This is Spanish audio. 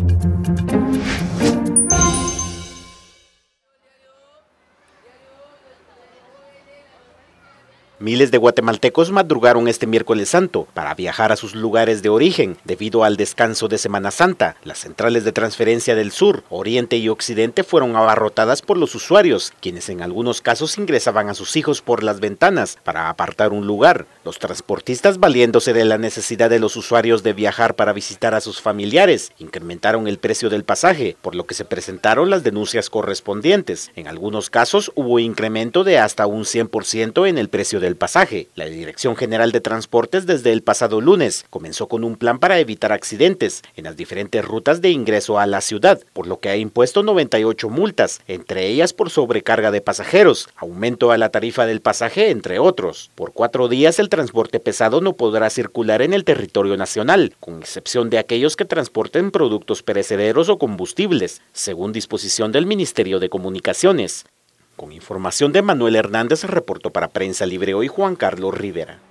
Thank you. Miles de guatemaltecos madrugaron este miércoles santo para viajar a sus lugares de origen debido al descanso de Semana Santa. Las centrales de transferencia del sur, oriente y occidente fueron abarrotadas por los usuarios, quienes en algunos casos ingresaban a sus hijos por las ventanas para apartar un lugar. Los transportistas, valiéndose de la necesidad de los usuarios de viajar para visitar a sus familiares, incrementaron el precio del pasaje, por lo que se presentaron las denuncias correspondientes. En algunos casos hubo incremento de hasta un 100% en el precio del pasaje. La Dirección General de Transportes desde el pasado lunes comenzó con un plan para evitar accidentes en las diferentes rutas de ingreso a la ciudad, por lo que ha impuesto 98 multas, entre ellas por sobrecarga de pasajeros, aumento a la tarifa del pasaje, entre otros. Por cuatro días el transporte pesado no podrá circular en el territorio nacional, con excepción de aquellos que transporten productos perecederos o combustibles, según disposición del Ministerio de Comunicaciones. Con información de Manuel Hernández, reportó para Prensa Libre hoy Juan Carlos Rivera.